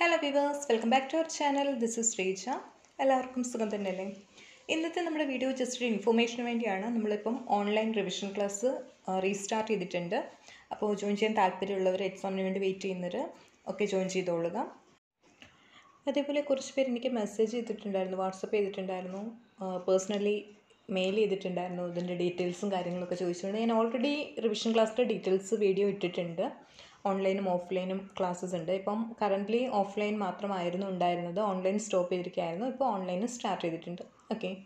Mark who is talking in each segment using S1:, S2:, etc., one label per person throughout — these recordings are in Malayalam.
S1: Hello viewers welcome back to our channel this is Sreeja എല്ലാവർക്കും സുഖം തന്നെയല്ലേ? ഇന്നത്തെ നമ്മുടെ വീഡിയോ ജസ്റ്റ് ഒരു ഇൻഫോർമേഷന് വേണ്ടിയാണ്. നമ്മളിപ്പം ഓൺലൈൻ റിവിഷൻ ക്ലാസ് റീസ്റ്റാർട്ട് ചെയ്തിട്ടുണ്ട്. അപ്പോൾ ജോയിൻ ചെയ്യാൻ താല്പര്യമുള്ളവർ എക്സാമിന് വേണ്ടി വെയിറ്റ് ചെയ്യുന്നവർ ഒക്കെ ജോയിൻ ചെയ്തോളുക. അതേപോലെ കുറച്ച് പേർ എനിക്ക് മെസ്സേജ് ചെയ്തിട്ടുണ്ടായിരുന്നു വാട്സപ്പ് ചെയ്തിട്ടുണ്ടായിരുന്നു പേഴ്സണലി മെയിൽ ചെയ്തിട്ടുണ്ടായിരുന്നു ഇതിന്റെ ഡീറ്റെയിൽസും കാര്യങ്ങളൊക്കെ ചോദിച്ചുകൊണ്ട്. ഞാൻ ഓൾറെഡി റിവിഷൻ ക്ലാസ്സിന്റെ ഡീറ്റെയിൽസ് വീഡിയോ ഇട്ടിട്ടുണ്ട്. ഓൺലൈനും ഓഫ്ലൈനും ക്ലാസ്സസ് ഉണ്ട്. ഇപ്പം കറന്റ്ലി ഓഫ്ലൈൻ മാത്രമായിരുന്നു ഉണ്ടായിരുന്നത്. ഓൺലൈൻ സ്റ്റോപ്പ് ചെയ്തിരിക്കുകയായിരുന്നു. ഇപ്പോൾ ഓൺലൈനും സ്റ്റാർട്ട് ചെയ്തിട്ടുണ്ട്. ഓക്കെ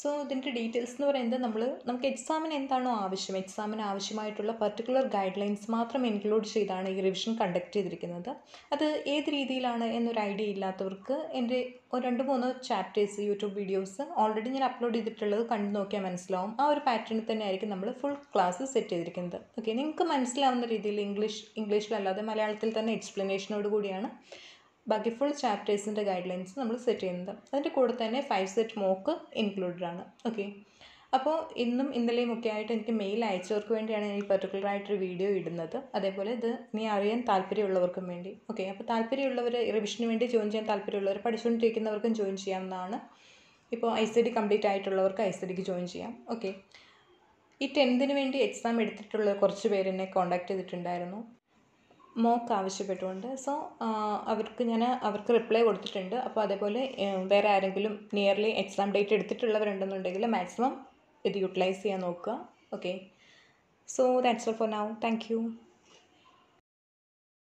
S1: സോ ഇതിന്റെ ഡീറ്റെയിൽസ് എന്ന് പറയുന്നത് നമ്മൾ നമുക്ക് എക്സാമിന് എന്താണോ ആവശ്യം എക്സാമിന് ആവശ്യമായിട്ടുള്ള പർട്ടിക്കുലർ ഗൈഡ് ലൈൻസ് മാത്രം ഇൻക്ലൂഡ് ചെയ്താണ് ഈ റിവിഷൻ കണ്ടക്ട് ചെയ്തിരിക്കുന്നത്. അത് ഏത് രീതിയിലാണ് എന്നൊരു ഐഡിയ ഇല്ലാത്തവർക്ക് എന്റെ രണ്ട് മൂന്ന് ചാപ്റ്റേഴ്സ് യൂട്യൂബ് വീഡിയോസ് ഓൾറെഡി ഞാൻ അപ്ലോഡ് ചെയ്തിട്ടുള്ളത് കണ്ടു നോക്കിയാൽ മനസ്സിലാവും. ആ ഒരു പാറ്റേണിൽ തന്നെ ആയിരിക്കും നമ്മൾ ഫുൾ ക്ലാസ് സെറ്റ് ചെയ്തിരിക്കുന്നത്. ഓക്കെ നിങ്ങൾക്ക് മനസ്സിലാവുന്ന രീതിയിൽ ഇംഗ്ലീഷ് ഇംഗ്ലീഷിലല്ലാതെ മലയാളത്തിൽ തന്നെ എക്സ്പ്ലനേഷനോട് കൂടിയാണ്. ബാക്കി ഫുൾ ചാപ്റ്റേഴ്സിന്റെ ഗൈഡ് ലൈൻസ് നമ്മൾ സെറ്റ് ചെയ്യുന്നത്. അതിന്റെ കൂടെ തന്നെ ഫൈവ് സെറ്റ് മോക്ക് ഇൻക്ലൂഡഡ് ആണ്. ഓക്കെ അപ്പോൾ ഇന്നും ഇന്നലെയും ഒക്കെ ആയിട്ട് എനിക്ക് മെയിൽ അയച്ചവർക്ക് വേണ്ടിയാണ് ഞാൻ ഈ പെർട്ടിക്കുലർ ആയിട്ടൊരു വീഡിയോ ഇടുന്നത്. അതേപോലെ ഇത് നീ അറിയാൻ താല്പര്യമുള്ളവർക്കും വേണ്ടി. ഓക്കെ അപ്പോൾ താല്പര്യമുള്ളവർ റിവിഷന് വേണ്ടി ജോയിൻ ചെയ്യാൻ താല്പര്യമുള്ളവർ പഠിച്ചുകൊണ്ടിരിക്കുന്നവർക്കും ജോയിൻ ചെയ്യാവുന്നതാണ്. ഇപ്പോൾ ഐ സി ഡി കംപ്ലീറ്റ് ആയിട്ടുള്ളവർക്ക് ഐ സി ഡിക്ക് ജോയിൻ ചെയ്യാം. ഓക്കെ ഈ ടെൻത്തിന് വേണ്ടി എക്സാം എടുത്തിട്ടുള്ള കുറച്ച് പേരെന്നെ കോൺടാക്ട് ചെയ്തിട്ടുണ്ടായിരുന്നു. മോക്ക് ആവശ്യപ്പെട്ടുകൊണ്ട്. സോ അവർക്ക് ഞാൻ അവർക്ക് റിപ്ലൈ കൊടുത്തിട്ടുണ്ട്. അപ്പോൾ അതേപോലെ വേറെ ആരെങ്കിലും നിയർലി എക്സാം ഡേറ്റ് എടുത്തിട്ടുള്ളവരുണ്ടെന്നുണ്ടെങ്കിൽ മാക്സിമം ഇത് യൂട്ടിലൈസ് ചെയ്യാൻ നോക്കുക. Okay so that's all for now thank you